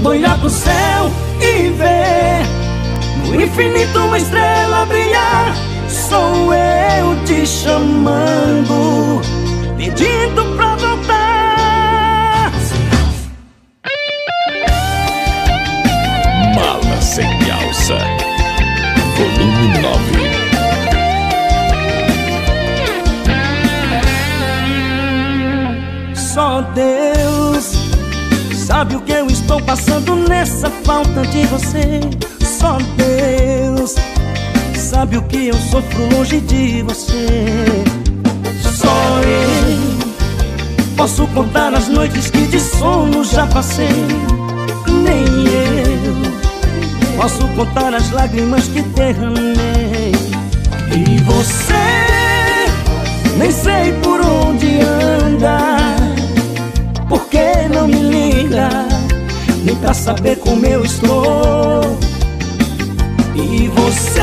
Quando olhar pro céu e ver No infinito uma estrela brilhar Sou eu te chamando Pedindo pra voltar. Mala sem alça. Volume 9 Só Deus sabe o que eu estou passando nessa falta de você. Só Deus sabe o que eu sofro longe de você. Só eu posso contar as noites que de sono já passei. Nem eu posso contar as lágrimas que derramei. E você nem sei por onde anda por que não me Nem pra saber como eu estou E você,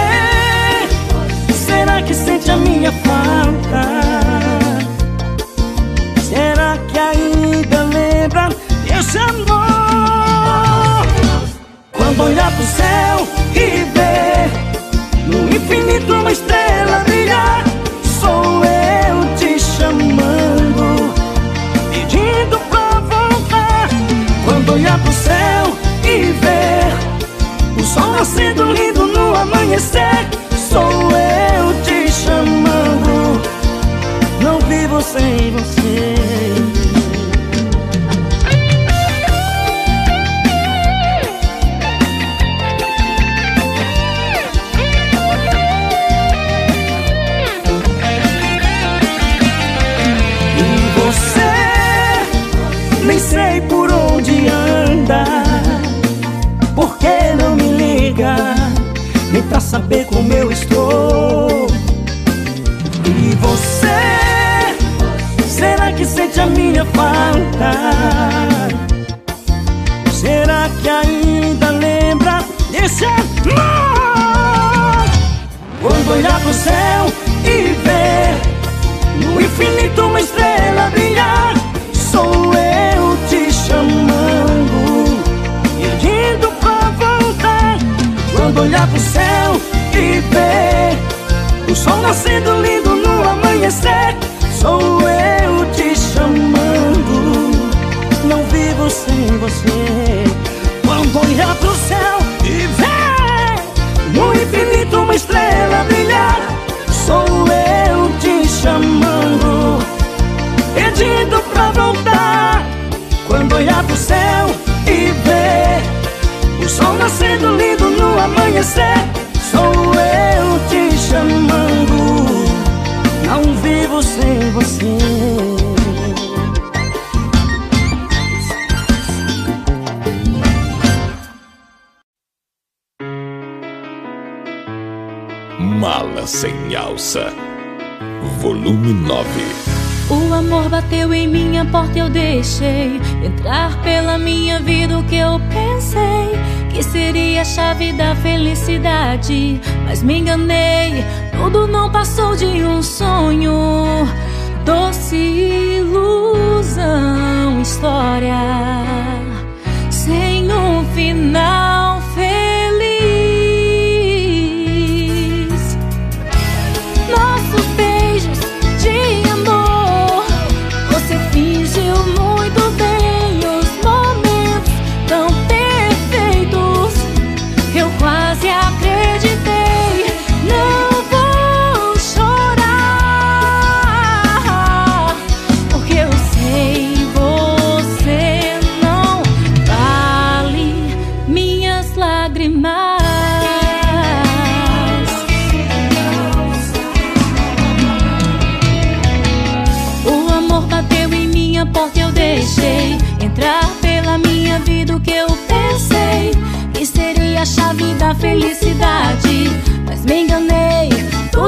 será que sente a minha falta? Será que ainda lembra desse amor? Quando olhar pro céu e ver No infinito uma estrela Sou eu te chamando. Não vivo sem você pra saber como eu estou E você Será que sente a minha falta? Será que ainda lembra desse amor? Quando olhar pro céu amanhecer Sou eu te chamando. Não vivo sem você. Mala sem alça. Volume 9 O amor bateu em minha porta e eu deixei entrar pela minha vida o que eu pensei que seria a chave da felicidade, mas me enganei. Tudo não passou de um sonho, doce ilusão, história sem um final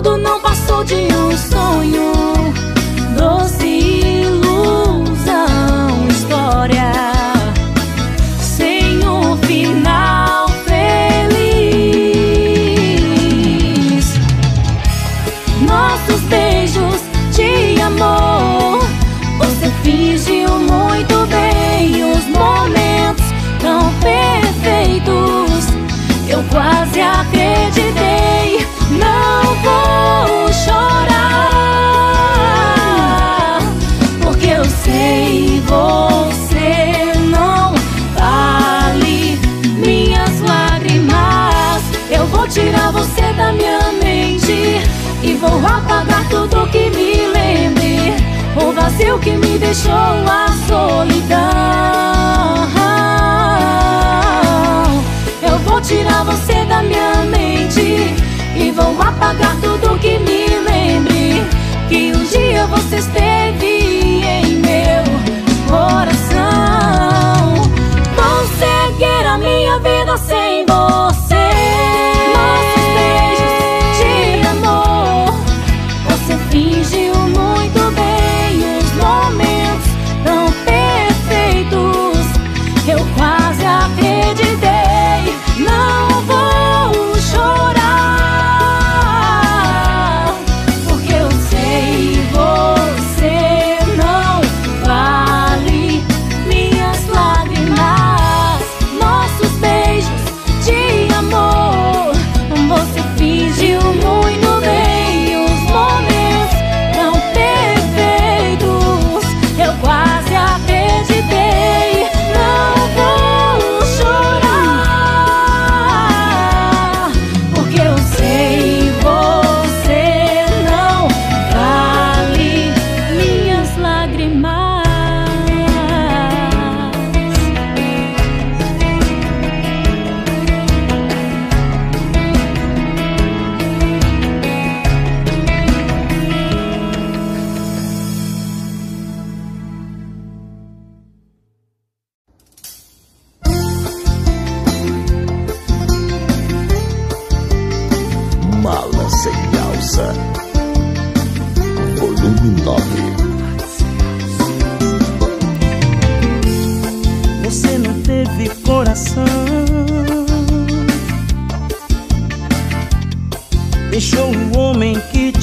Tudo não passou de um sonho,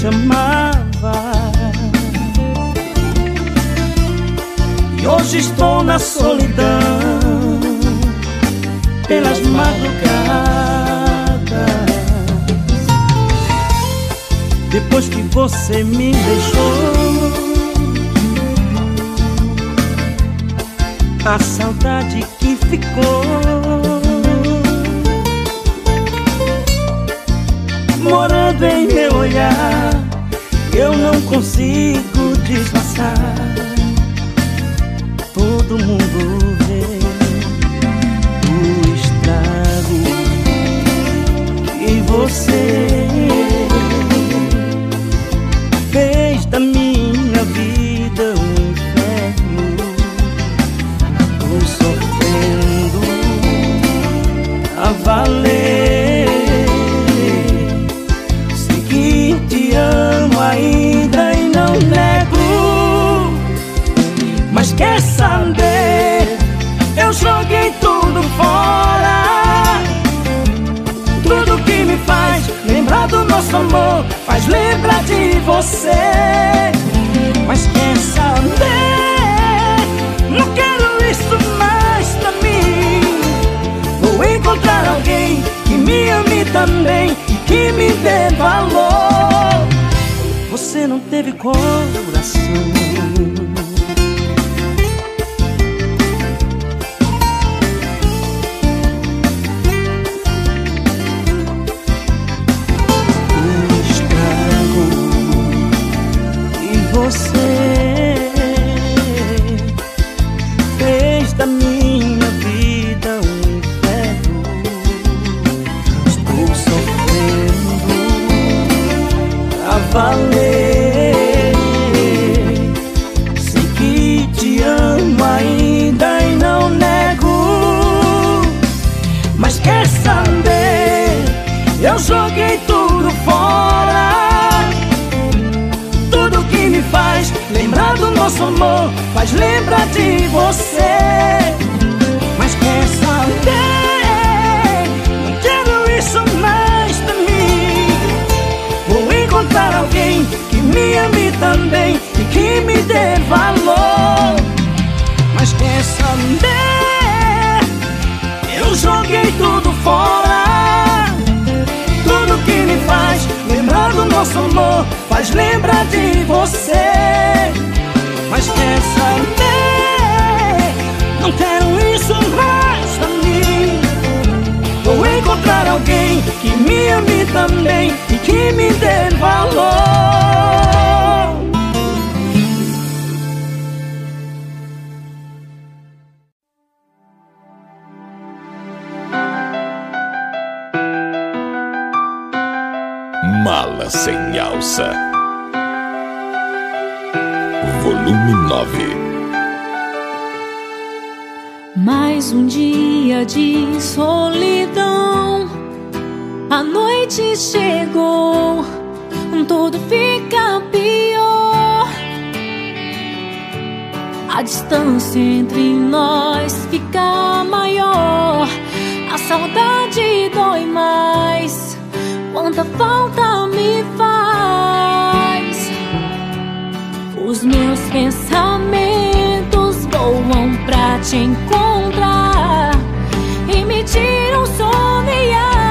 chamava. E hoje estou na solidão, pelas madrugadas. Depois que você me deixou, a saudade que ficou. Mora Bem em meu olhar Eu não consigo disfarçar. Todo mundo vê o estrago que você fez da minha vida. lembrar do nosso amor, faz lembrar de você. Mas quer saber? Não quero isso mais pra mim. Vou encontrar alguém que me ame também e que me dê valor. Você não teve coração. You. você Mas quer saber Não quero isso mais pra mim. Vou encontrar alguém que me ame também E que me dê valor. Mas quer saber Eu joguei tudo fora. Tudo que me faz lembrar do nosso amor Faz lembrar de você. Mas quer saber não quero isso mais pra mim Vou encontrar alguém que me ame também E que me dê valor. Mala sem alça. Volume 9 Mais um dia de solidão. A noite chegou, tudo fica pior. A distância entre nós fica maior. A saudade dói mais. Quanta falta me faz. Os meus pensamentos voam te encontrar e me tiram o sono e a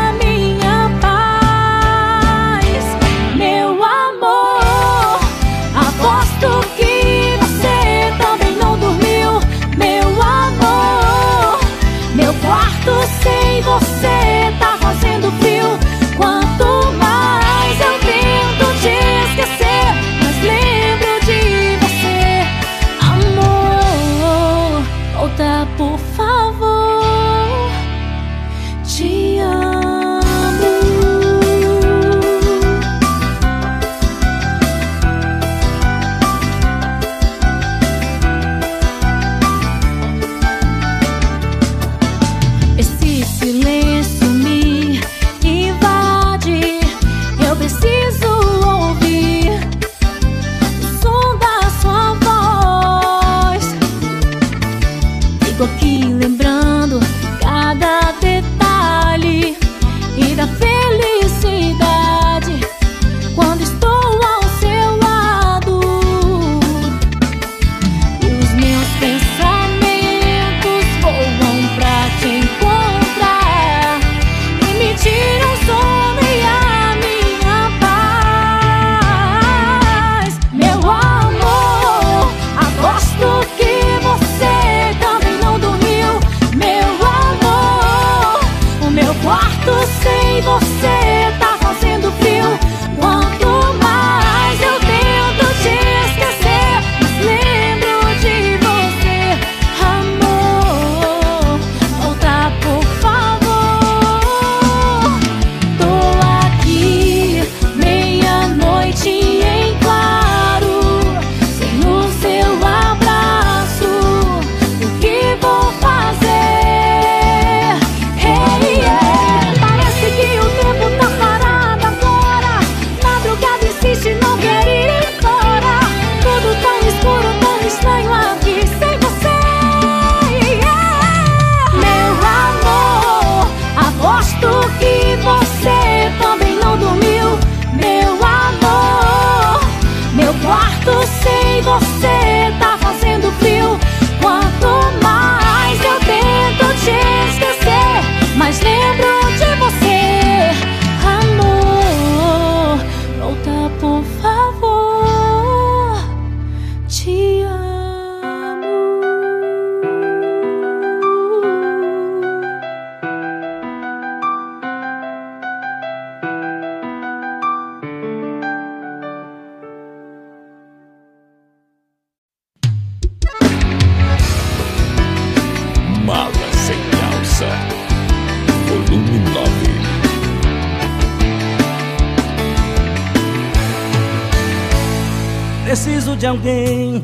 Preciso de alguém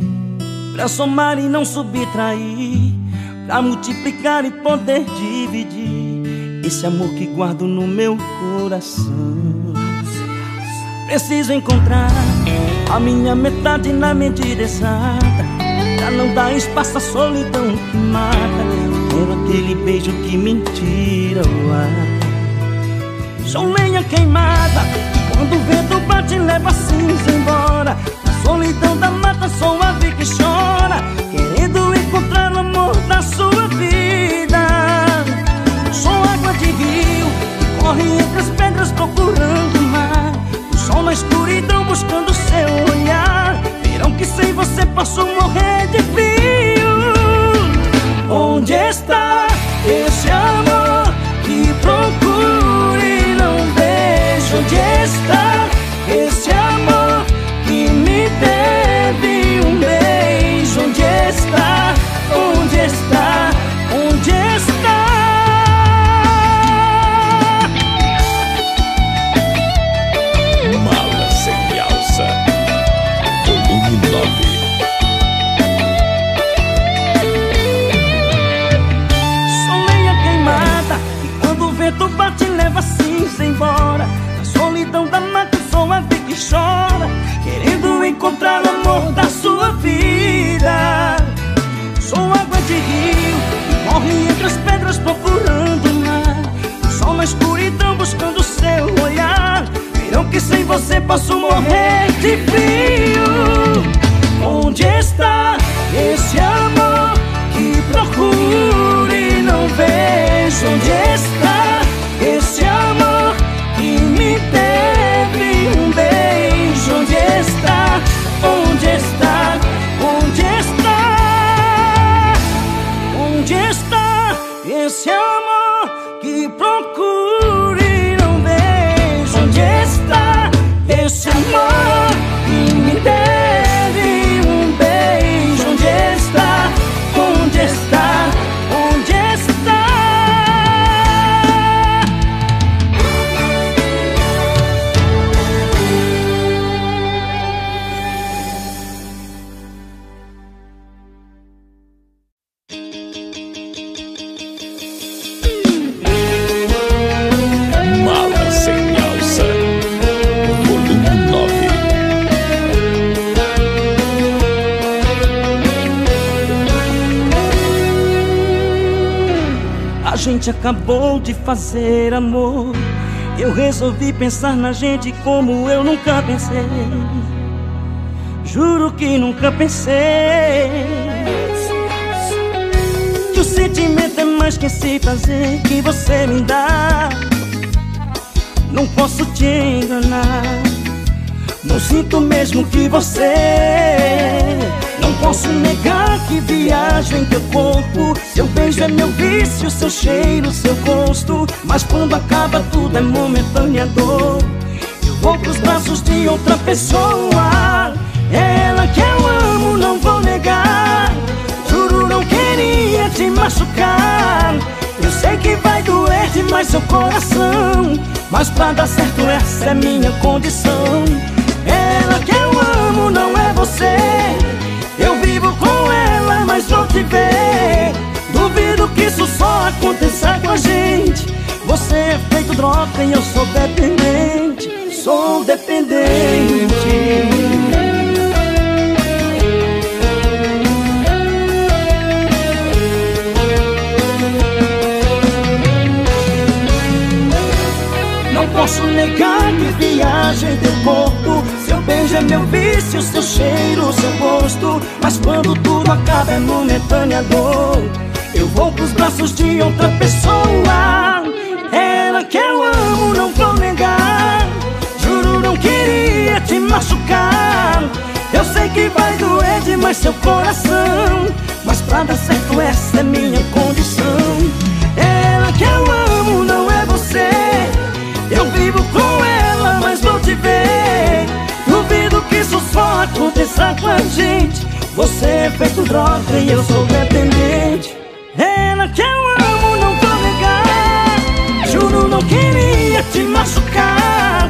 pra somar e não subtrair, pra multiplicar e poder dividir esse amor que guardo no meu coração. Preciso encontrar a minha metade na medida exata, pra não dar espaço à solidão que mata. Quero aquele beijo que me tira o ar. Sou lenha queimada Quando o vento bate leva a cinza embora solidão da mata sou a ave que chora Querendo encontrar o amor da sua vida. Sou água de rio que corre entre as pedras procurando o mar. O sol na escuridão buscando seu olhar. Verão que sem você posso morrer de frio. Onde está esse amor que procuro e não vejo onde está? você posso morrer de frio. Gente acabou de fazer amor. Eu resolvi pensar na gente como eu nunca pensei. Juro que nunca pensei. Que o sentimento é mais que esse prazer que você me dá. Não posso te enganar. Não sinto mesmo que você. Não posso negar que viajo em teu corpo. Seu beijo é meu vício, seu cheiro, seu gosto. Mas quando acaba tudo é momentânea dor. Eu vou pros braços de outra pessoa. Ela que eu amo, não vou negar. Juro, não queria te machucar. Eu sei que vai doer demais seu coração. Mas pra dar certo, essa é minha condição. Ela que eu amo não é você. Vivo com ela, mas vou te ver. Duvido que isso só aconteça com a gente. Você é feito droga e eu sou dependente. Sou dependente. Não posso negar que viagem teu corpo beijo é meu vício, seu cheiro, seu gosto. Mas quando tudo acaba é momentânea dor. Eu vou pros braços de outra pessoa. Ela que eu amo, não vou negar. Juro, não queria te machucar. Eu sei que vai doer demais seu coração. Mas pra dar certo essa é minha condição. Ela que eu amo, não é você. Eu vivo com Isso só aconteça com a gente. Você é feito droga e eu sou dependente. Ela que eu amo, não vou negar. Juro, não queria te machucar.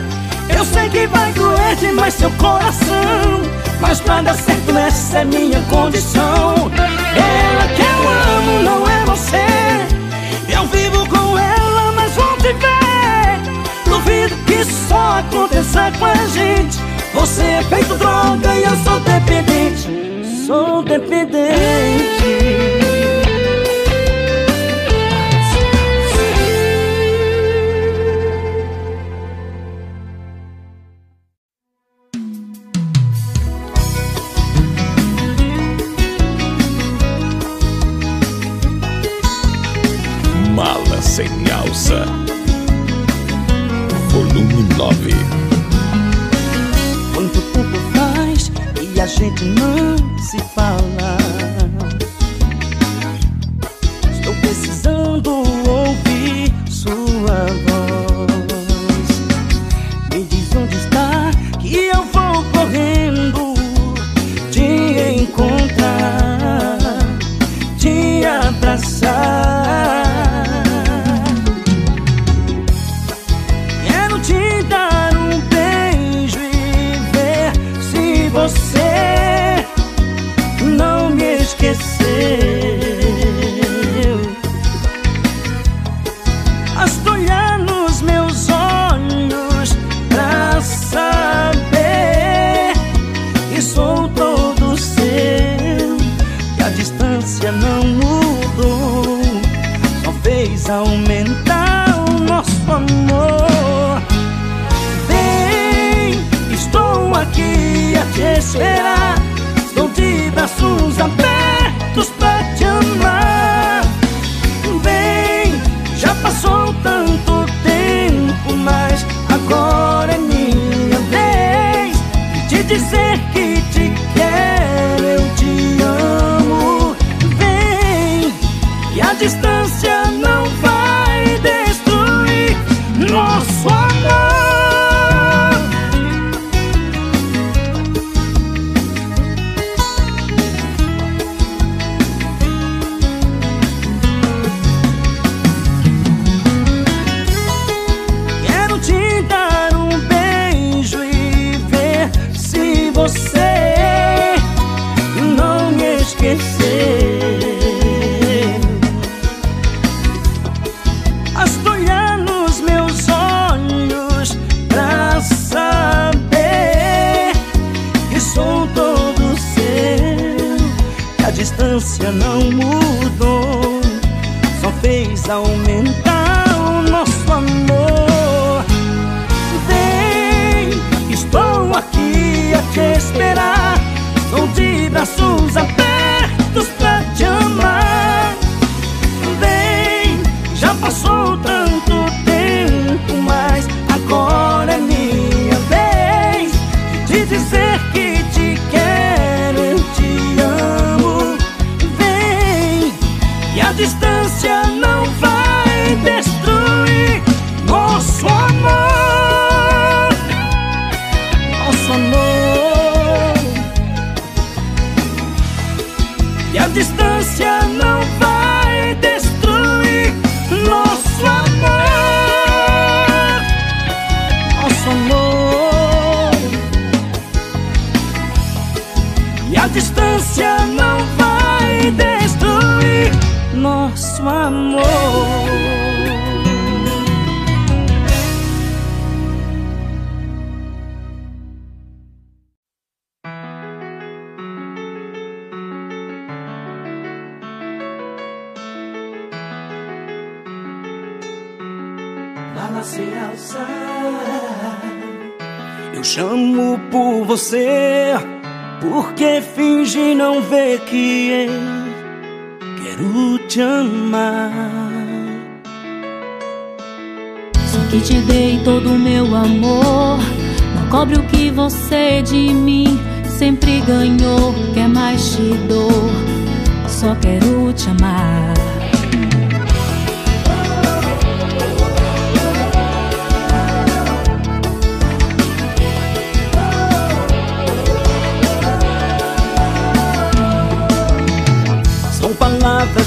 Eu sei que vai doer demais seu coração Mas pra dar certo essa é minha condição. Ela que eu amo, não é você. Eu vivo com ela, mas vou te ver Duvido que isso só aconteça com a gente Você é feito droga e eu sou dependente. Sou dependente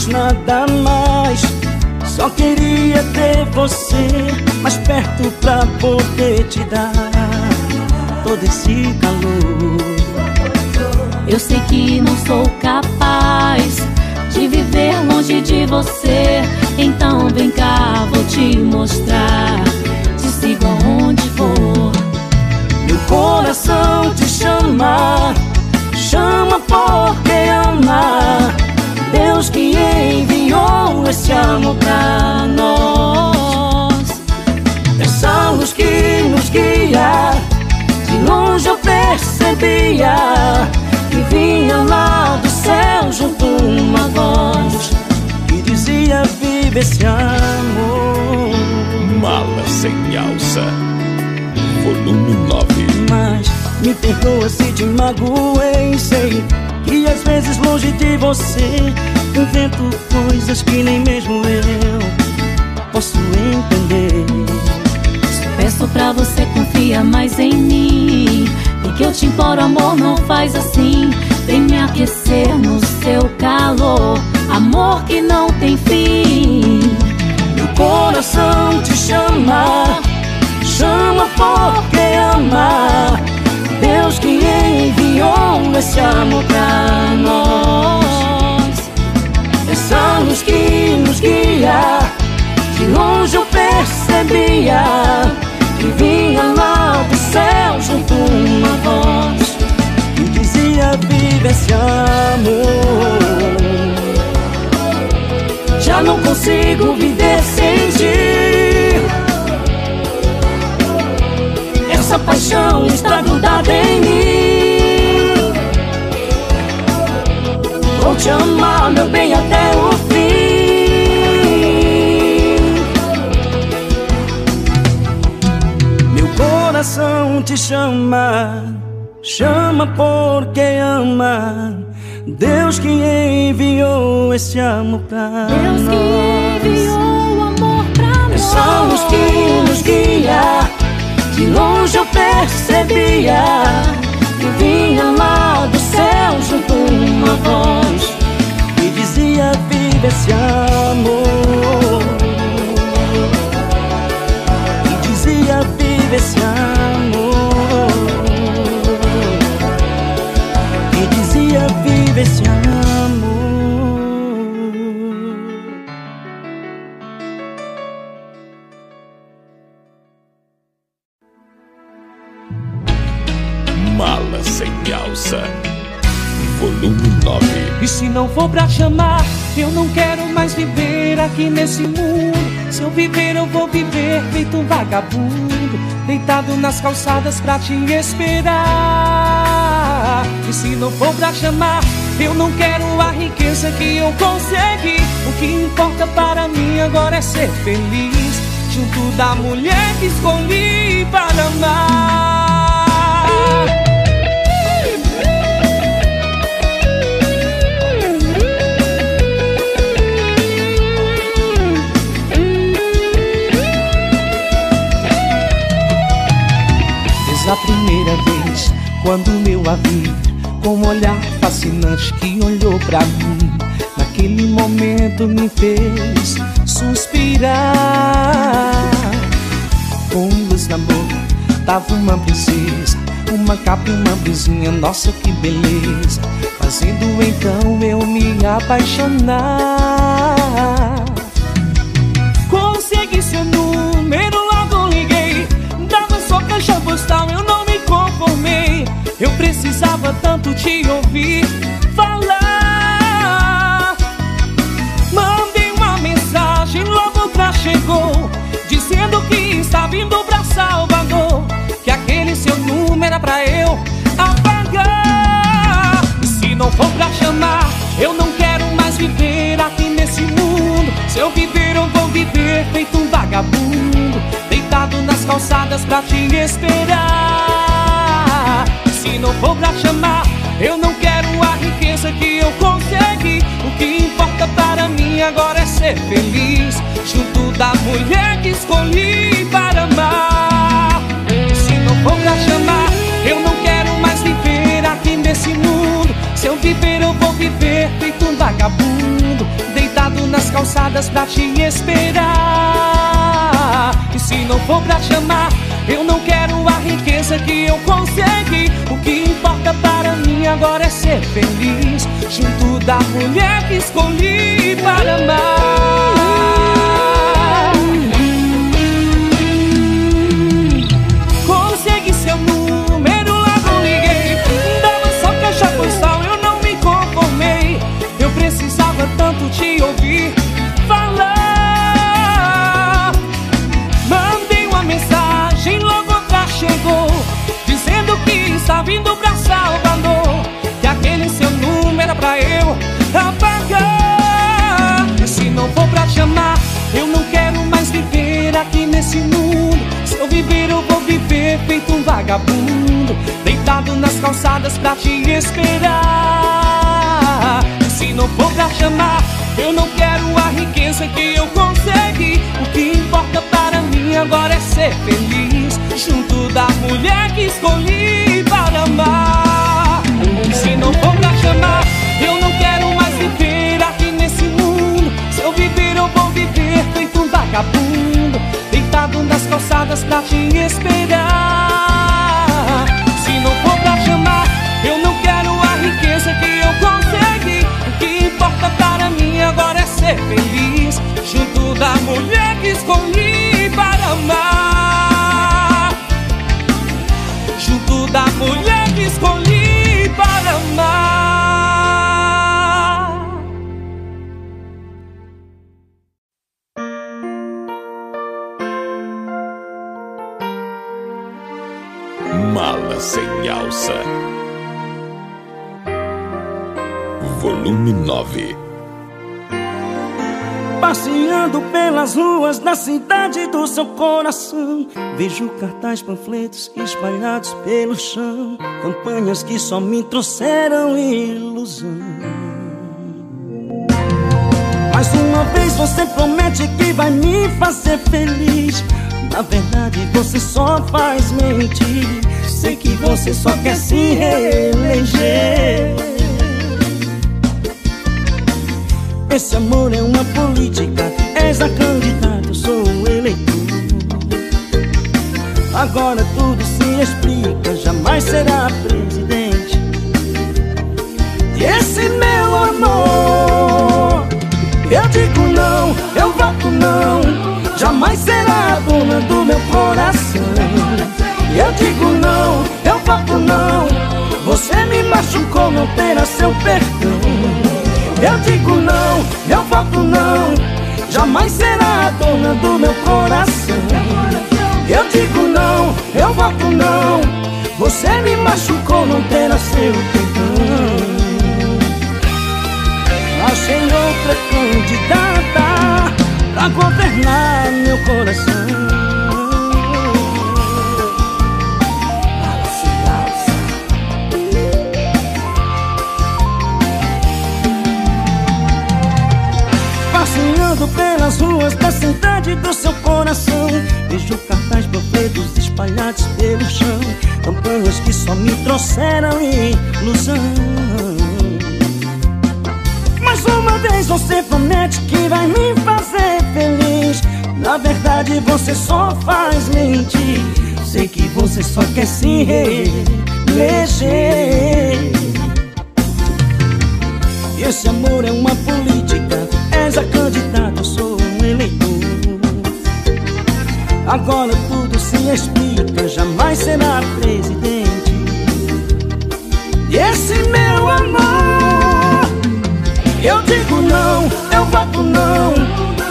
nada mais. Só queria ter você mais perto pra poder te dar todo esse calor. Eu sei que não sou capaz de viver longe de você. Então vem cá, vou te mostrar. Te sigo aonde for. Meu coração te chama, chama porque ama. Deus que enviou esse amor pra nós. Essa luz que nos guia, de longe eu percebia que vinha lá do céu junto uma voz que dizia: Vive esse amor. Mala sem alça. Volume 9. Mas me perdoa se te magoei Sei que às vezes longe de você Invento coisas que nem mesmo eu Posso entender. Peço pra você confiar mais em mim E que eu te imploro, amor, não faz assim. Vem me aquecer no seu calor Amor que não tem fim. Meu coração te chama Chama porque ama. Deus que enviou esse amor pra nós Essa luz que nos guia De longe eu percebia Que vinha lá do céu junto uma voz Que dizia vive esse amor. Já não consigo viver sem ti. Essa paixão está grudada em mim Vou te amar, meu bem, até o fim. Meu coração te chama Chama porque ama. Deus que enviou esse amor pra Deus nós. que enviou o amor pra nós Essa luz que nos guia De longe eu percebia Que vinha lá do céu junto uma voz Dizia vive esse amor. Que dizia vive esse amor. Que dizia vive esse amor E se não for pra chamar, eu não quero mais viver aqui nesse mundo. Se eu viver, eu vou viver feito um vagabundo, deitado nas calçadas pra te esperar. E se não for pra chamar, eu não quero a riqueza que eu consegui. O que importa para mim agora é ser feliz, junto da mulher que escolhi para amar. A primeira vez quando eu a vi Com um olhar fascinante que olhou pra mim Naquele momento me fez suspirar. Com luz na boca tava uma princesa Uma capa e uma blusinha, nossa que beleza. Fazendo então eu me apaixonar. Consegui seu número caixa postal eu não me conformei. Eu precisava tanto te ouvir falar. Mandei uma mensagem, logo outra chegou Dizendo que está vindo pra Salvador Que aquele seu número era pra eu apagar. E se não for pra chamar, eu não quero mais viver aqui nesse mundo. Se eu viver, eu vou viver feito um vagabundo calçadas pra te esperar. Se não for pra chamar, eu não quero a riqueza que eu consegui. O que importa para mim agora é ser feliz. Junto da mulher que escolhi para amar. Se não for pra chamar, eu não quero mais viver aqui nesse mundo. Se eu viver, eu vou viver feito um vagabundo. Deitado nas calçadas pra te esperar e se não for pra chamar, eu não quero a riqueza que eu consegui. O que importa para mim agora é ser feliz, junto da mulher que escolhi para amar. Consegui seu número, logo liguei. Dava só caixa postal, eu não me conformei. Eu precisava tanto te ouvir está vindo pra Salvador. Que aquele seu número pra eu apagar. E se não for pra chamar, eu não quero mais viver aqui nesse mundo. Se eu viver, eu vou viver feito um vagabundo Deitado nas calçadas pra te esperar. E se não for pra chamar, eu não quero a riqueza que eu consegui. O que importa para mim agora é ser feliz Junto da mulher que escolhi Se não for pra chamar, eu não quero mais viver aqui nesse mundo. Se eu viver, eu vou viver feito um vagabundo Deitado nas calçadas pra te esperar. Se não for pra chamar, eu não quero a riqueza que eu consegui. O que importa para mim agora é ser feliz. Junto da mulher que escolhi da mulher que escolhi para amar. Mala sem alça. Volume 9 Passeando pelas ruas da cidade do seu coração. Vejo cartaz, panfletos espalhados pelo chão. Campanhas que só me trouxeram ilusão. Mais uma vez você promete que vai me fazer feliz. Na verdade você só faz mentir. Sei que você só quer se reeleger Esse amor é uma política És a candidata, eu sou o eleitor. Agora tudo se explica Jamais será presidente. E esse meu amor Eu digo não, eu voto não Jamais será a dona do meu coração. Eu digo não, eu voto não Você me machucou, não terá seu perdão eu digo não, eu voto não dona do meu coração. Eu digo não, eu voto não Você me machucou, não terá seu perdão. Achei outra candidata Pra governar meu coração Pelas ruas da cidade do seu coração. Vejo cartaz panfletos espalhados pelo chão Campanhas que só me trouxeram ilusão. Mais uma vez você promete que vai me fazer feliz. Na verdade você só faz mentir. Sei que você só quer se reeleger. E esse amor é uma política És a candidata, Agora tudo se explica, jamais será presidente. E esse meu amor Eu digo não, eu voto não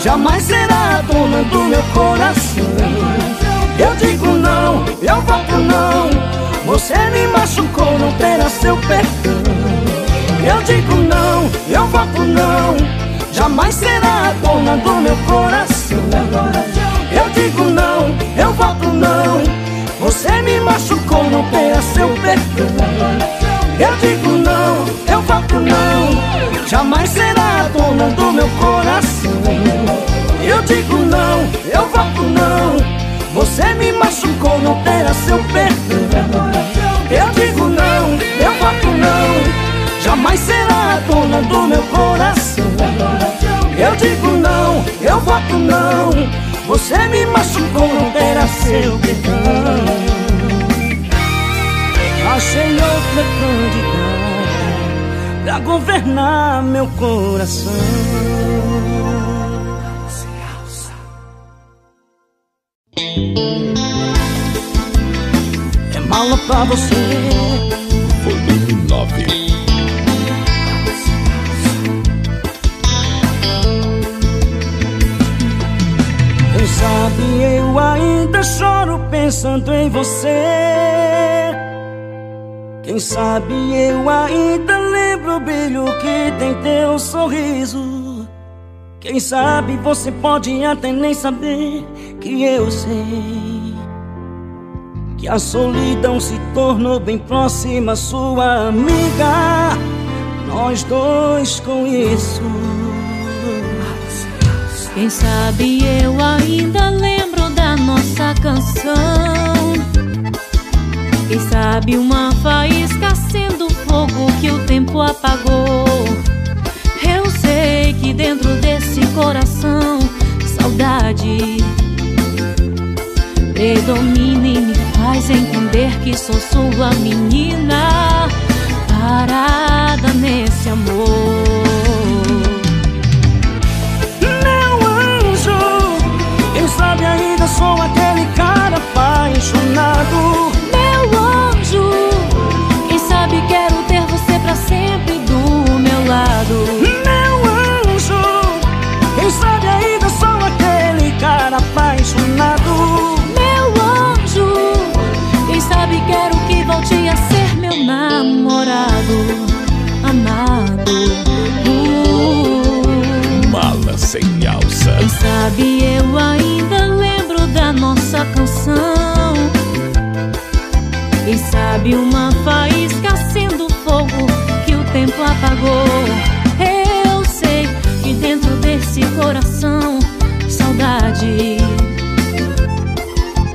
Jamais será dona do meu coração. Eu digo não, eu voto não Você me machucou, não terá seu perdão. Eu digo não, eu voto não Jamais será dona do meu coração digo não, eu voto não. Você me machucou, não terá seu perdão. Eu digo não, eu voto não. Jamais será a dona do meu coração. Eu digo não, eu voto não. Você me machucou, não terá seu perdão. Eu digo não, eu voto não. Jamais será a dona do meu coração. Eu digo não, eu voto não Você me machucou, não terá seu perdão. Achei outra candidata Pra governar meu coração. É mala pra você eu ainda choro pensando em você. Quem sabe eu ainda lembro o brilho que tem teu sorriso. Quem sabe você pode até nem saber que eu sei. Que a solidão se tornou bem próxima, sua amiga. Nós dois com isso. Quem sabe eu ainda lembro nossa canção. Quem sabe uma faísca sendo fogo que o tempo apagou. Eu sei que dentro desse coração saudade predomina e me faz entender que sou sua menina parada nesse amor. Ainda sou aquele cara apaixonado. Meu anjo, quem sabe quero ter você pra sempre do meu lado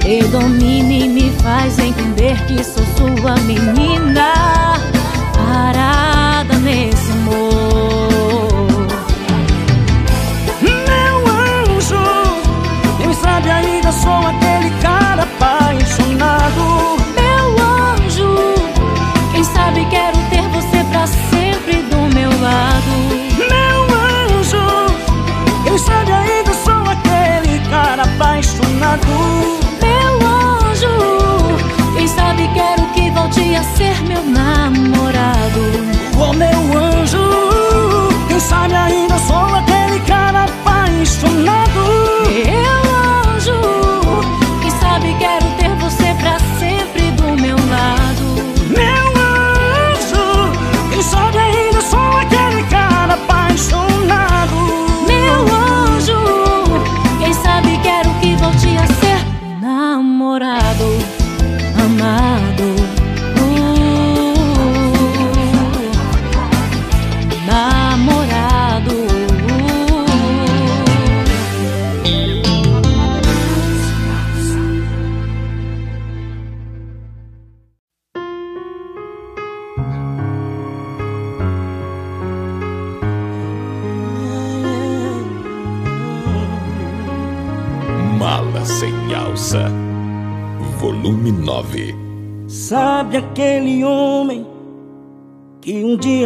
predomina e me faz entender que sou sua menina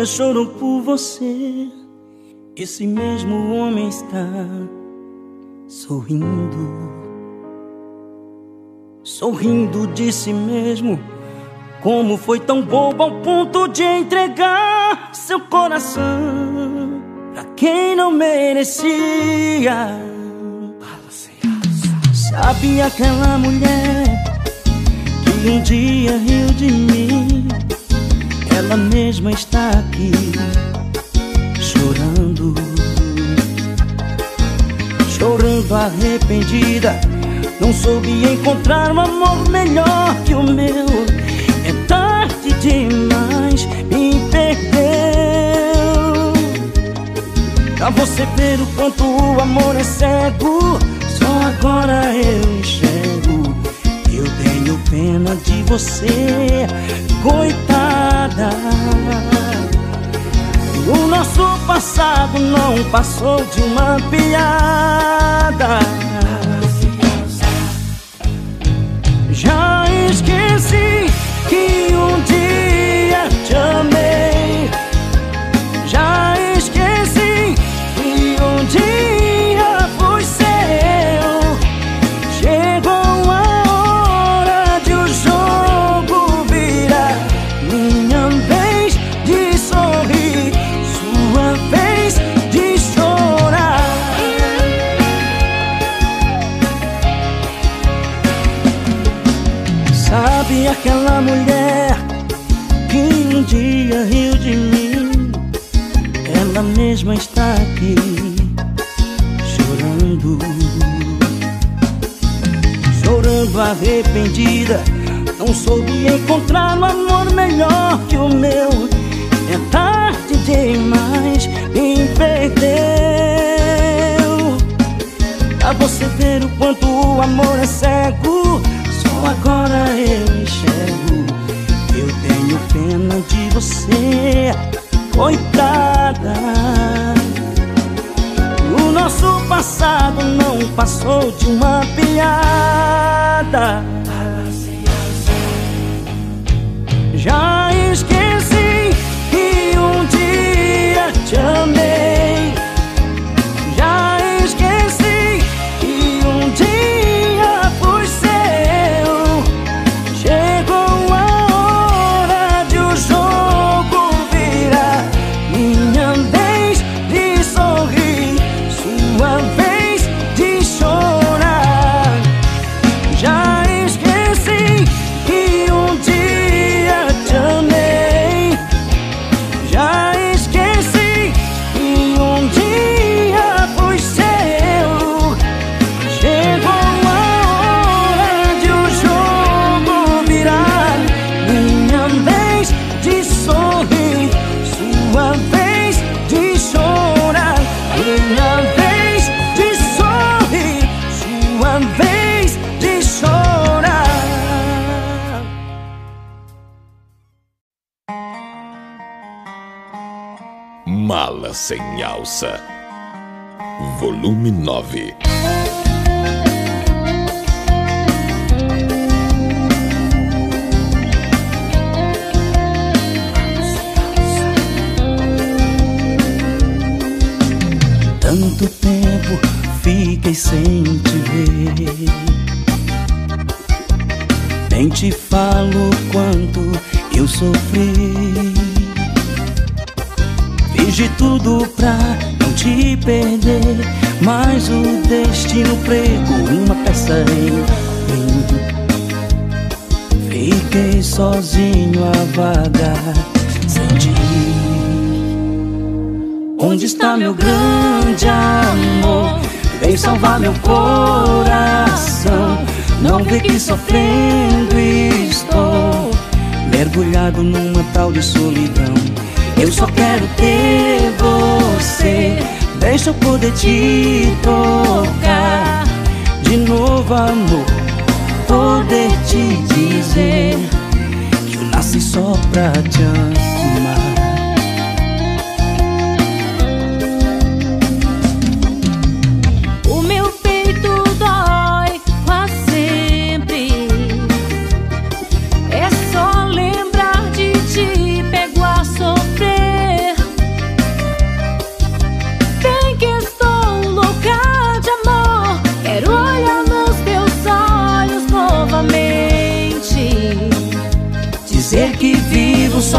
dia chorou por você? Esse mesmo homem está sorrindo. Sorrindo de si mesmo. Como foi tão bobo ao ponto de entregar seu coração pra quem não merecia. Sabe aquela mulher que um dia riu de mim? Ela mesma está aqui chorando, chorando arrependida. Não soube encontrar um amor melhor que o meu. É tarde demais, me perdeu. Pra você ver o quanto o amor é cego, só agora eu enxergo. Eu tenho pena de você, coitada. O nosso passado não passou de uma piada. Já esqueci que um dia te amei. Arrependida. Não soube encontrar um amor melhor que o meu. É tarde demais, me perdeu. Pra você ver o quanto o amor é cego Só agora eu enxergo Eu tenho pena de você Coitada passado não passou de uma piada. Já esqueci que um dia te amei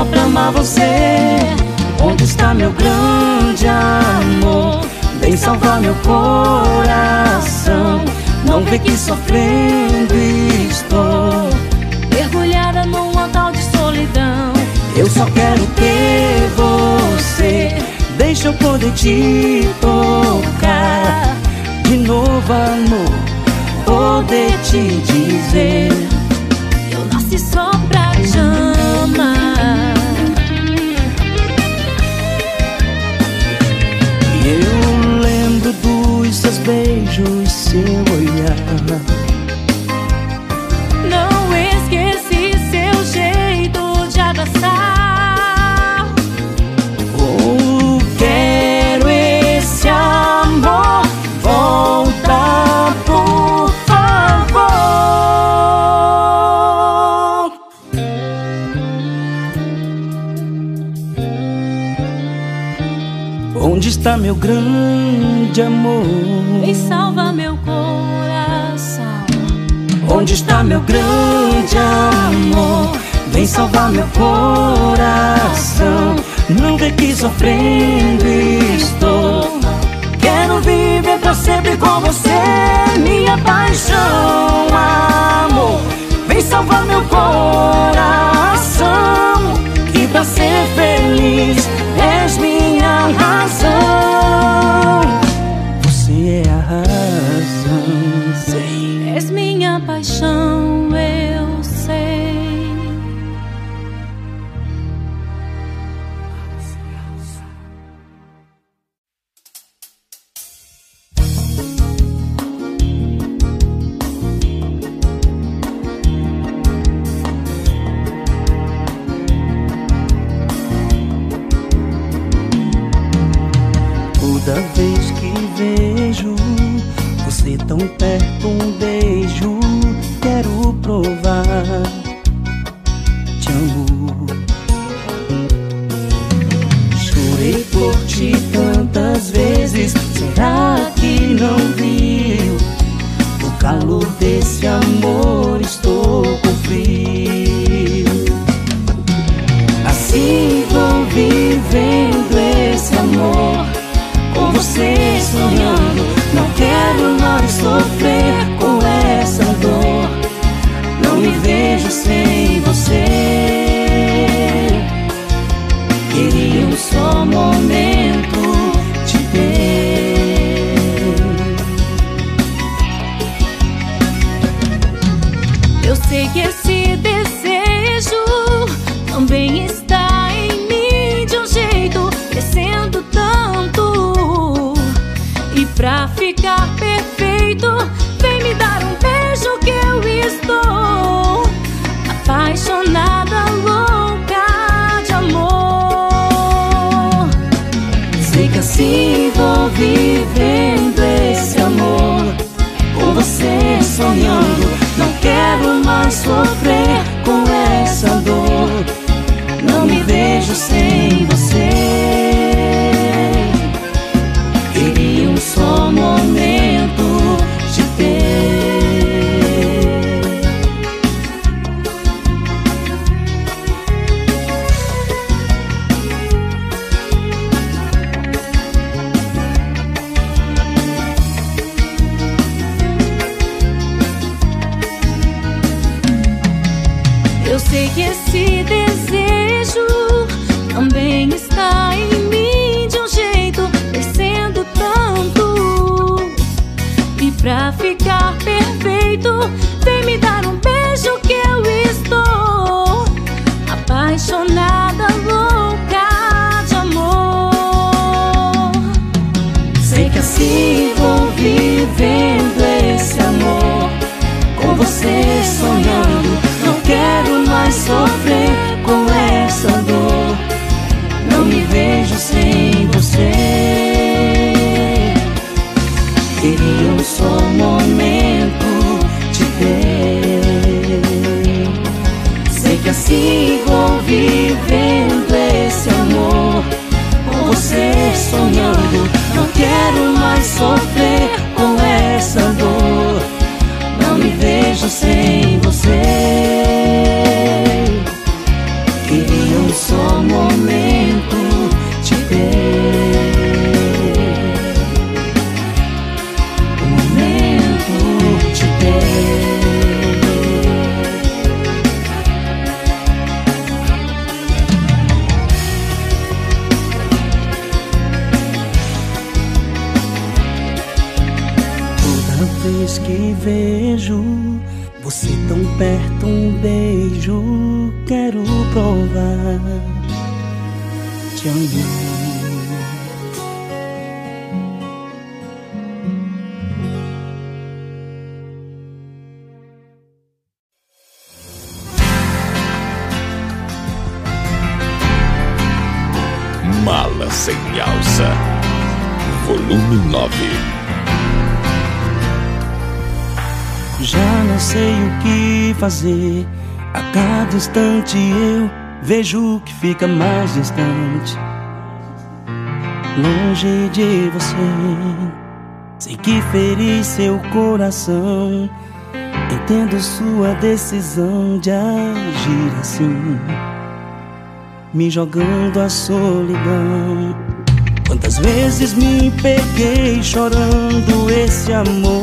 pra amar você. Onde está meu grande amor? Vem salvar meu coração. Não vê que sofrendo estou. Mergulhada num local de solidão. Eu só quero ter você. Deixa eu poder te tocar. De novo, amor, poder te dizer. Eu nasci só pra te amar. Seus beijos, seu olhar. Está meu grande amor? Vem salva meu coração. Onde está meu grande amor? Vem salvar meu coração. Vê que sofrendo estou. Quero viver pra sempre com você, minha paixão, amor. Vem salvar meu coração. Que pra ser feliz és minha razão. Você é a razão, sei. És minha paixão, um beijo quero provar. Te amo. Chorei por ti instante eu vejo que fica mais distante. Longe de você. Sei que feri seu coração. Entendo sua decisão de agir assim. Me jogando a solidão. Quantas vezes me peguei chorando esse amor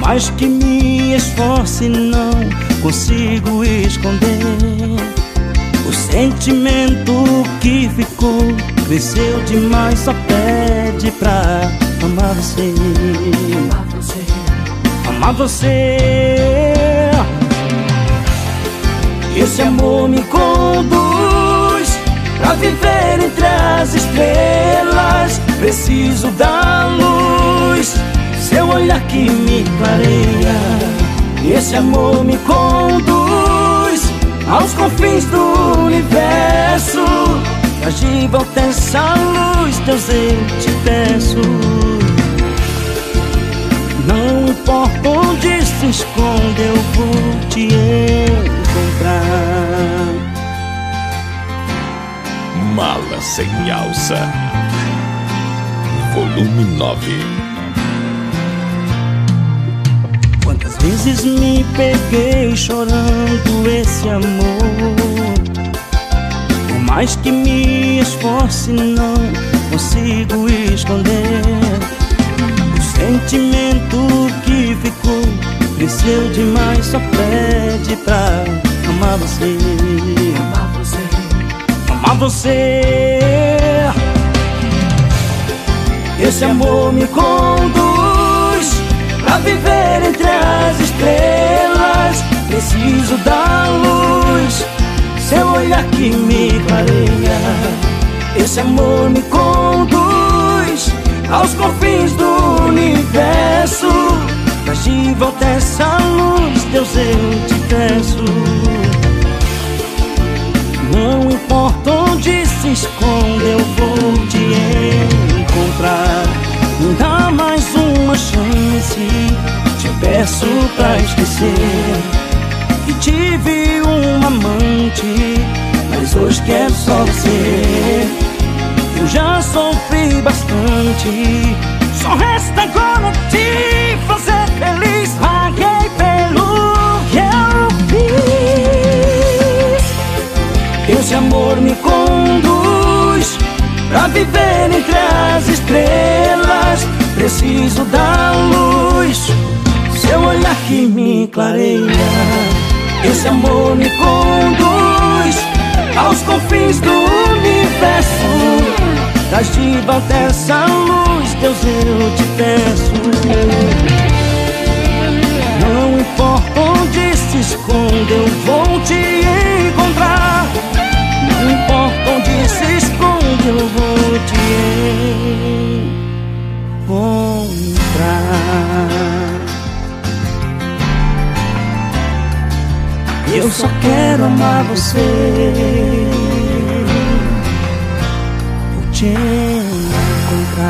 mais que me esforce, não consigo esconder. O sentimento que ficou cresceu demais, só pede pra amar você. Amar você. Esse amor me conduz pra viver entre as estrelas. Preciso da luz seu olhar que me clareia Esse amor me conduz Aos confins do universo. De volta essa luz Deus eu te peço. Não importa onde se esconde Eu vou te encontrar. Mala sem alça. Volume 9 vezes me peguei chorando esse amor. Por mais que me esforce não consigo esconder. O sentimento que ficou cresceu demais Só pede pra amar você. Amar você. Amar você. Esse amor me conduz Viver entre as estrelas. Preciso da luz Seu olhar que me clareia. Esse amor me conduz Aos confins do universo. Traz de volta essa luz Deus eu te peço. Não importa onde se esconde Eu vou te encontrar Dá mais uma chance. Te peço pra esquecer. Que tive um amante Mas hoje quero só você. Eu já sofri bastante. Só resta agora te fazer feliz. Paguei pelo que eu fiz. Esse amor me conduz Pra viver entre as estrelas Preciso da luz. Seu olhar que me clareia Esse amor me conduz Aos confins do universo. Traz de volta essa luz Deus eu te peço. Não importa onde se esconde Eu vou te encontrar Eu vou te encontrar. Eu só quero amar você. Vou te encontrar.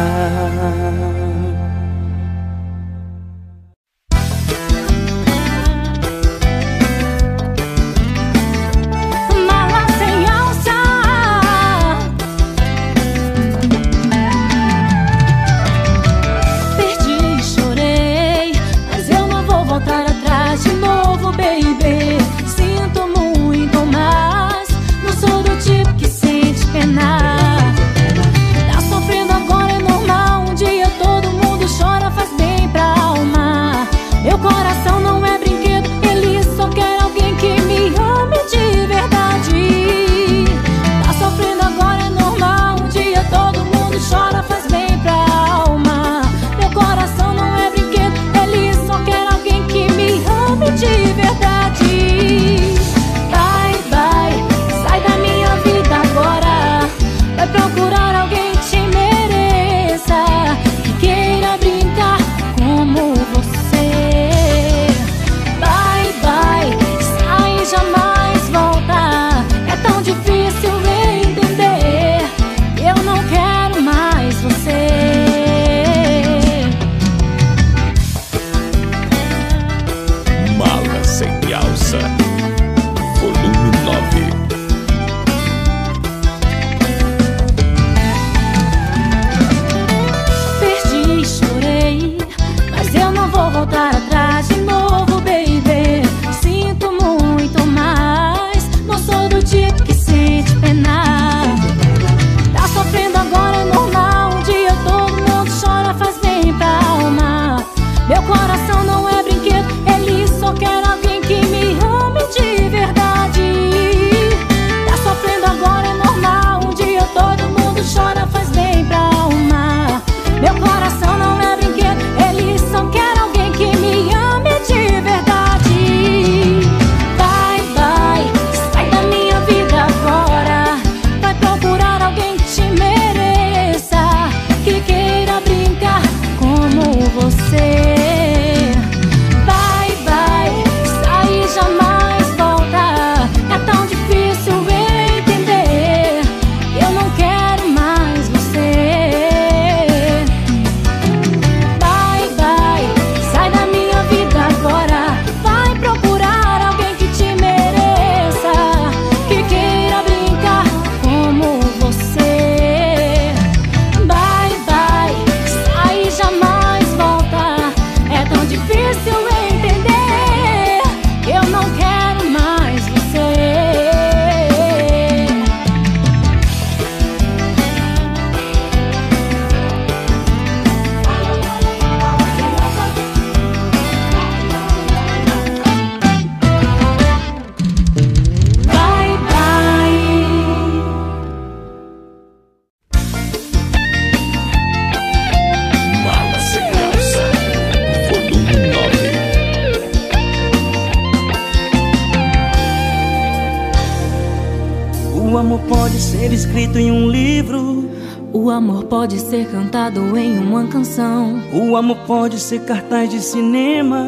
Pode ser cantado em uma canção. O amor pode ser cartaz de cinema.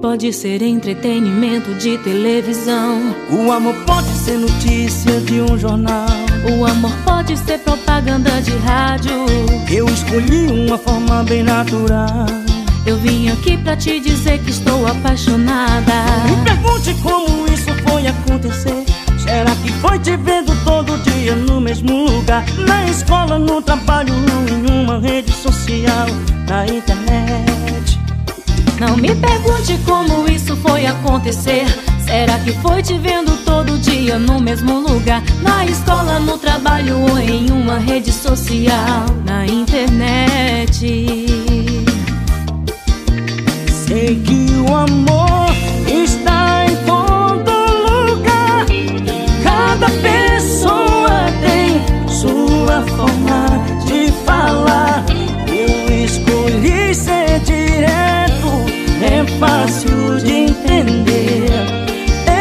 Pode ser entretenimento de televisão. O amor pode ser notícia de um jornal. O amor pode ser propaganda de rádio. Eu escolhi uma forma bem natural. Eu vim aqui pra te dizer que estou apaixonada. Me pergunte como isso foi acontecer. Será que foi te vendo todo dia no mesmo lugar? Na escola, no trabalho, em uma rede social, na internet. Não me pergunte como isso foi acontecer. Será que foi te vendo todo dia no mesmo lugar? Na escola, no trabalho ou em uma rede social, na internet? Sei que o amor sua forma de falar. Eu escolhi ser direto, é fácil de entender.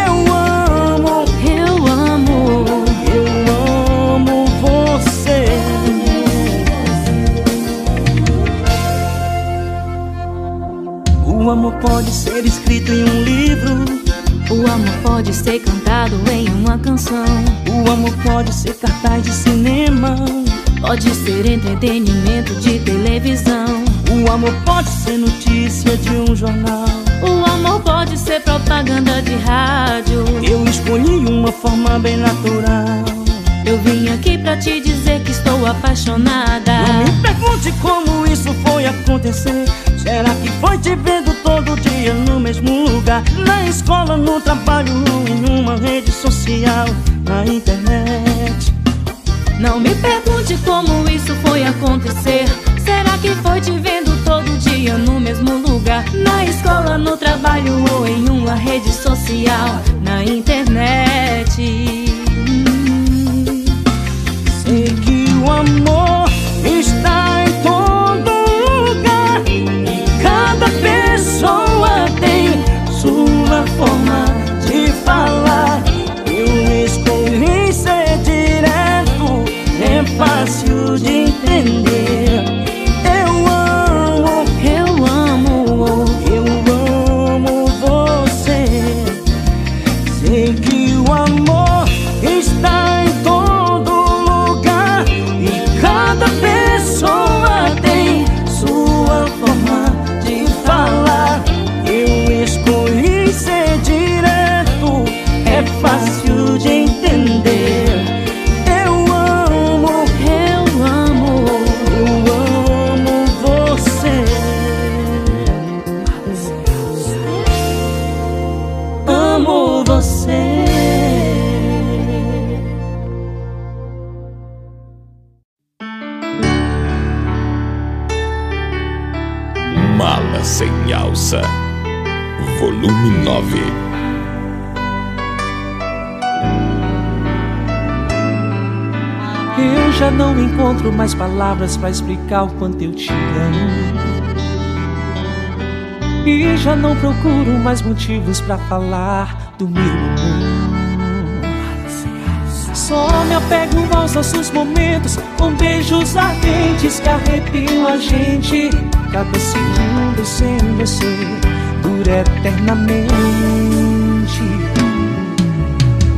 Eu amo, Eu amo. eu amo você. O amor pode ser escrito em um livro. O amor pode ser cantado em uma canção. O amor pode ser cartaz de cinema. Pode ser entretenimento de televisão. O amor pode ser notícia de um jornal. O amor pode ser propaganda de rádio. Eu escolhi uma forma bem natural. Eu vim aqui pra te dizer que estou apaixonada. Não me pergunte como isso foi acontecer. Será que foi te vendo todo dia no mesmo lugar? Na escola, no trabalho, em uma rede social, na internet. Não me pergunte como isso foi acontecer. Será que foi te vendo todo dia no mesmo lugar? Na escola, no trabalho ou em uma rede social, na internet? Hum. Sei que o amor fácil de entender. Volume 9. Eu já não encontro mais palavras pra explicar o quanto eu te amo. E já não procuro mais motivos pra falar do meu amor. Só me apego aos nossos momentos com beijos ardentes que arrepiam a gente. Cada segundo sem você dura eternamente.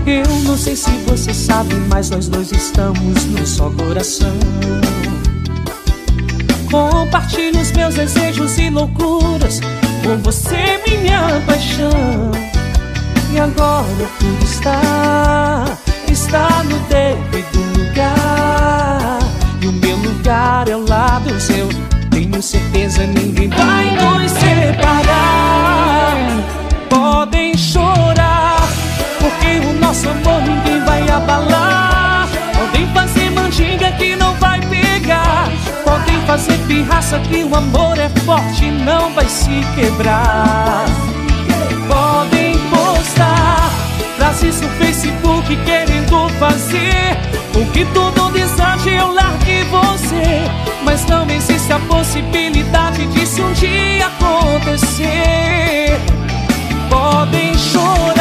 Eu não sei se você sabe, mas nós dois estamos num só coração. Compartilho os meus desejos e loucuras com você, minha paixão. E agora tudo está, está no devido lugar. E o meu lugar é ao lado seu. Tenho certeza ninguém vai nos separar. Nosso amor ninguém vai abalar. Podem fazer mandinga que não vai pegar. Podem fazer pirraça que o amor é forte e não vai se quebrar. Podem postar frases no Facebook querendo fazer com que tudo desate eu largue você. Mas não existe a possibilidade disso um dia acontecer. Podem chorar, o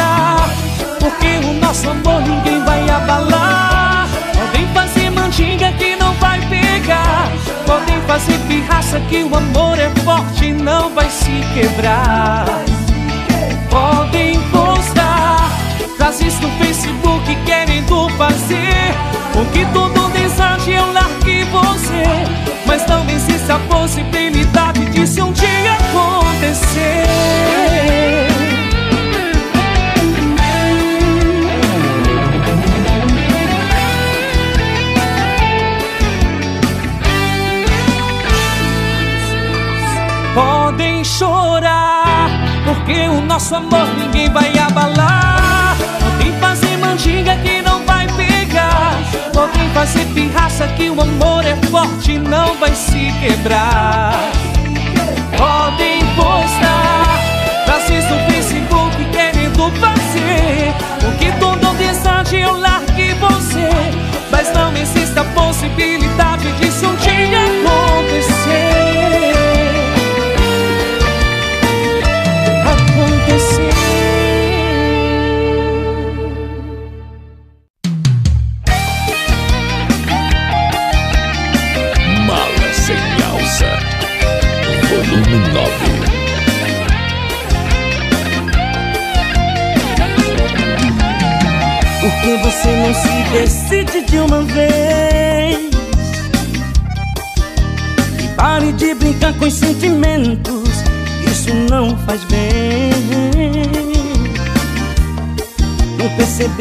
nosso amor ninguém vai abalar. Podem fazer mandinga que não vai pegar. Podem fazer pirraça que o amor é forte e não vai se quebrar. Podem postar frases no Facebook querendo fazer. O que todo deseja eu é larguei você. Mas não existe a possibilidade disso um dia acontecer. Chorar Porque o nosso amor ninguém vai abalar. Podem fazer mandinga que não vai pegar. Podem fazer pirraça que o amor é forte e não vai se quebrar. Podem postar frases no Facebook querendo fazer O que todo desande eu largue você. Mas não existe a possibilidade disso um dia acontecer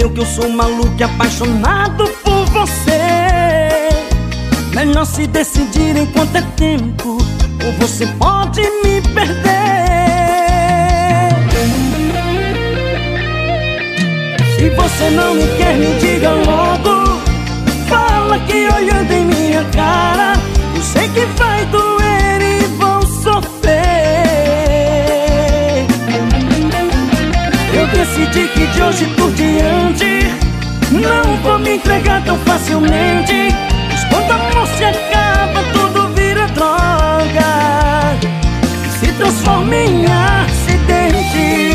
percebeu que eu sou maluco e apaixonado por você. Melhor se decidir enquanto é tempo Ou você pode me perder. Se você não me quer, me diga logo. Fala que olhando em minha cara Eu sei que vai doer decidi que de hoje por diante Não vou me entregar tão facilmente. Quando amor se acaba, tudo vira droga. Se transforma em acidente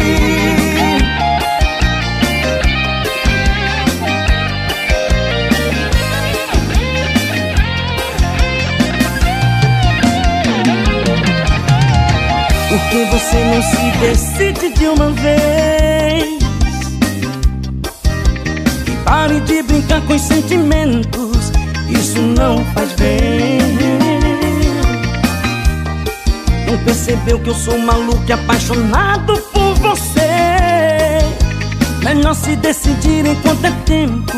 que você não se decide de uma vez. E pare de brincar com os sentimentos Isso não faz bem. Não percebeu que eu sou maluco e apaixonado por você? Melhor se decidir enquanto é tempo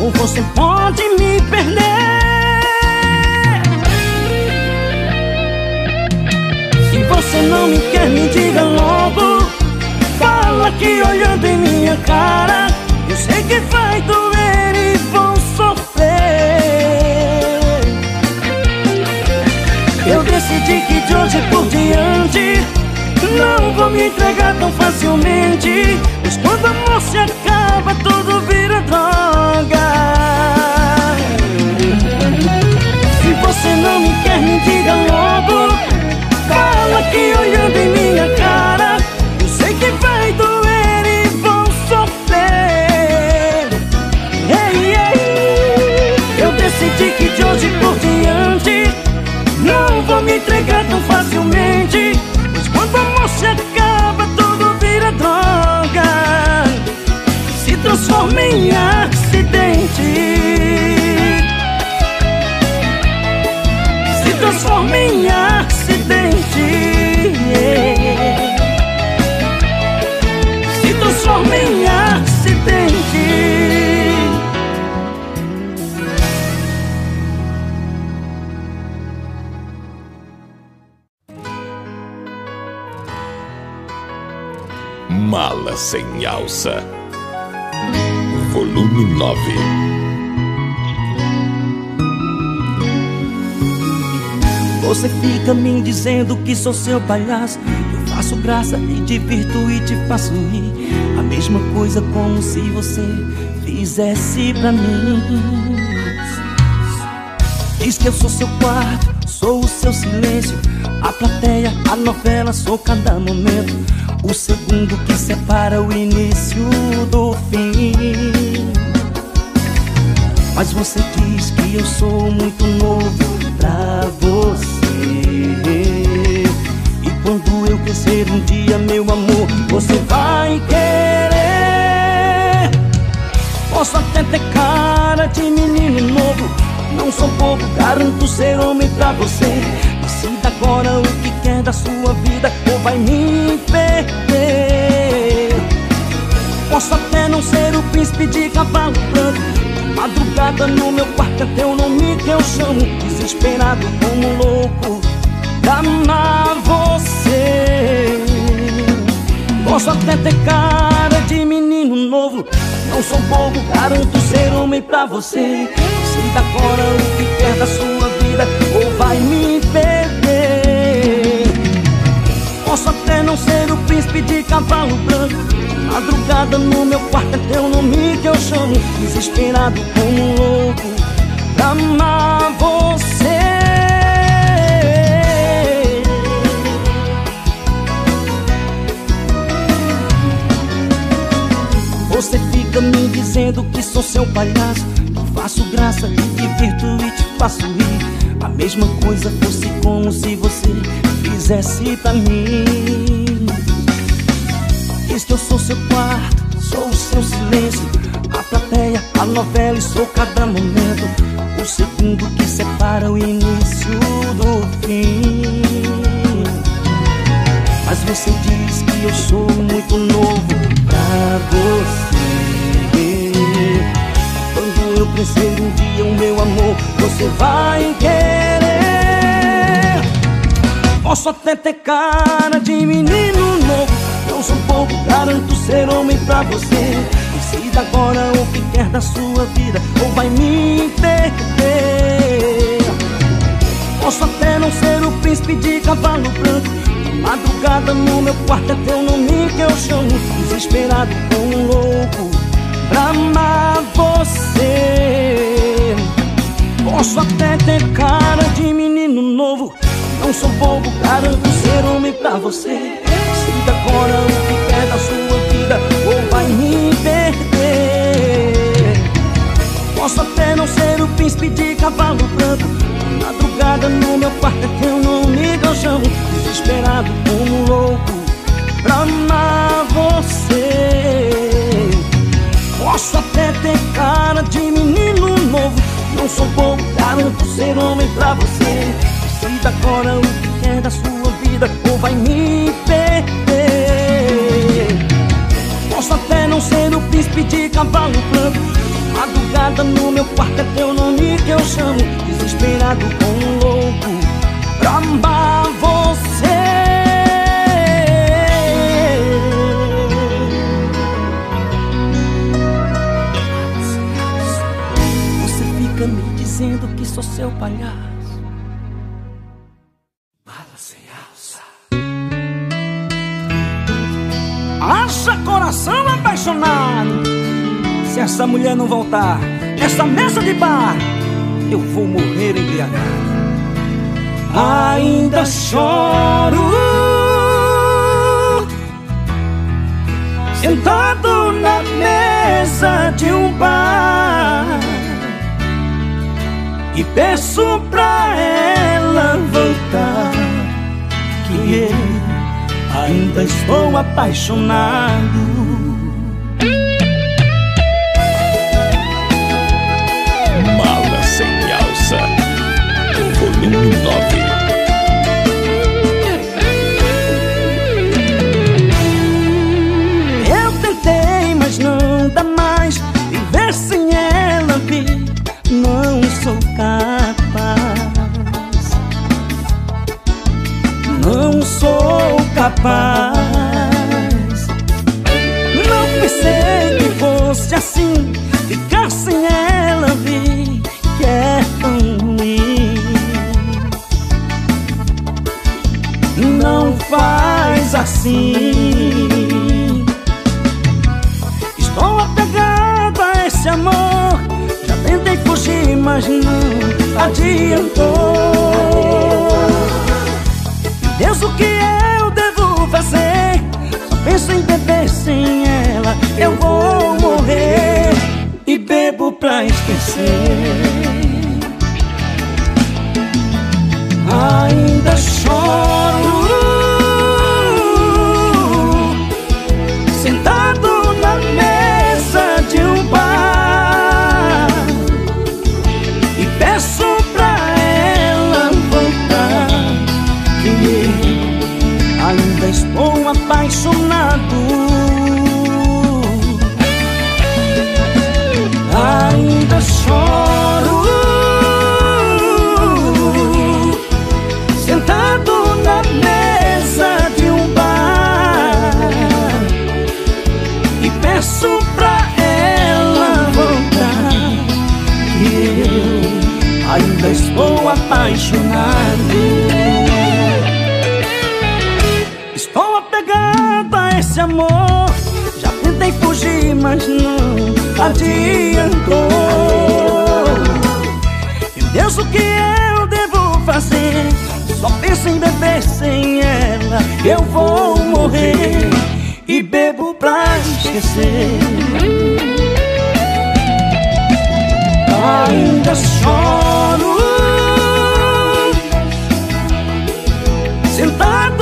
Ou você pode me perder você não me quer, me diga logo. Fala que olhando em minha cara. Eu sei que vai doer e vou sofrer. Eu decidi que de hoje por diante Não vou me entregar tão facilmente. Pois quando amor se acaba tudo vira droga alça Volume 9 Você fica me dizendo que sou seu palhaço. Eu faço graça e divirto e te faço rir. A mesma coisa como se você fizesse pra mim. Diz que eu sou seu quarto, sou o seu silêncio. A plateia, a novela, sou cada momento o segundo que separa o início do fim. Mas você diz que eu sou muito novo pra você. E quando eu crescer um dia, meu amor, você vai querer. Posso até ter cara de menino novo. Não sou pouco, garanto ser homem pra você. Decida agora o que quer da sua vida ou vai me perder. Posso até não ser o príncipe de cavalo branco. Madrugada no meu quarto é teu nome que eu chamo, desesperado como louco amar você Posso até ter cara de menino novo Não sou bobo, garanto ser homem pra você Decida agora o que quer da sua vida Ou vai me não ser o príncipe de cavalo branco. Madrugada no meu quarto é teu nome que eu chamo Desesperado como louco Pra amar você. Você fica me dizendo que sou seu palhaço. Que faço graça, te divirto e te faço rir. A mesma coisa fosse como se você fizesse pra mim eu sou seu quarto, sou o seu silêncio A plateia, a novela e sou cada momento O segundo que separa o início do fim. Mas você diz que eu sou muito novo pra você. Eu crescer um dia, o meu amor, você vai querer. Posso até ter cara de menino novo Sou pouco, garanto ser homem pra você. Decida agora o que quer da sua vida Ou vai me perder Posso até não ser o príncipe de cavalo branco. Madrugada no meu quarto é teu nome que eu chamo. Desesperado como um louco pra amar você. Posso até ter cara de menino novo. Não sou bobo, garanto ser homem pra você agora o que quer da sua vida Ou vai me perder. Posso até não ser o príncipe de cavalo branco. Madrugada no meu quarto é que eu chamo Desesperado como louco Pra amar você. Posso até ter cara de menino novo. Não sou bom, garanto ser homem pra você. Decida agora o que quer da sua vida Ou vai me perder Posso até não ser o príncipe de cavalo branco Madrugada no meu quarto é teu nome que eu chamo Desesperado como um louco Pra amar você dizendo que sou seu palhaço. Mala sem alça. Acha coração apaixonado. Se essa mulher não voltar, essa mesa de bar, eu vou morrer embriagado. Ainda choro. Sentado na mesa de um bar e peço pra ela voltar Que ainda estou apaixonado. Mala sem alça. Volume 9 capaz. Não pensei que fosse assim Ficar sem ela vi que é ruim. Não faz assim. Estou apegado a esse amor Tentei fugir, mas não adiantou. Deus, o que devo fazer? Só penso em beber sem ela Eu vou morrer E bebo pra esquecer Ainda choro Ainda choro Sentado na mesa de um bar E peço pra ela voltar. E eu ainda estou apaixonado esse amor. Já tentei fugir, mas não adiantou. Meu Deus, o que eu devo fazer? Só penso em beber sem ela Eu vou morrer E bebo pra esquecer. Ainda choro. Sentado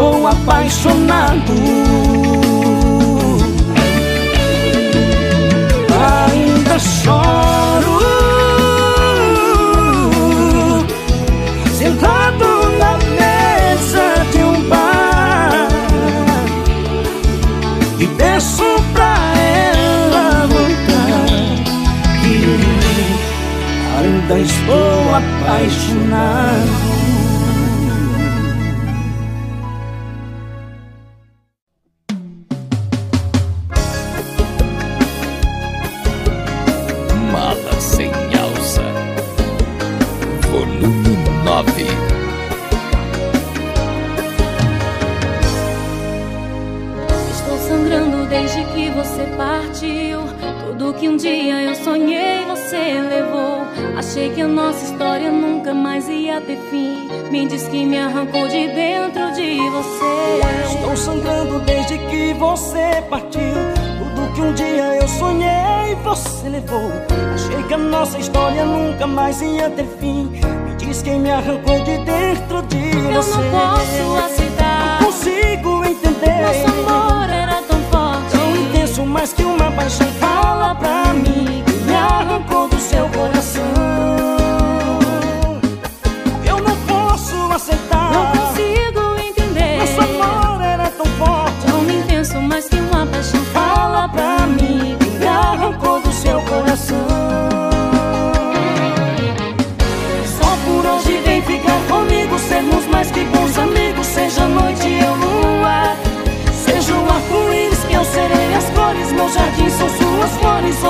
estou apaixonado. Ainda choro. Sentado na mesa de um bar. E peço pra ela voltar. Ainda estou apaixonado mais ia ter fim. Me diz quem me arrancou de dentro de Eu você. Eu não posso aceitar. Não consigo entender. Nosso amor era tão forte. Tão intenso, mais que uma paixão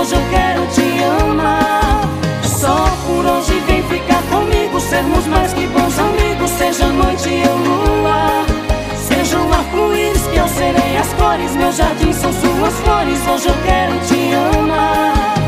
Hoje eu quero te amar. Só por hoje vem ficar comigo Sermos mais que bons amigos. Seja noite ou lua Seja o arco-íris que eu serei as cores. Meu jardim são suas flores Hoje eu quero te amar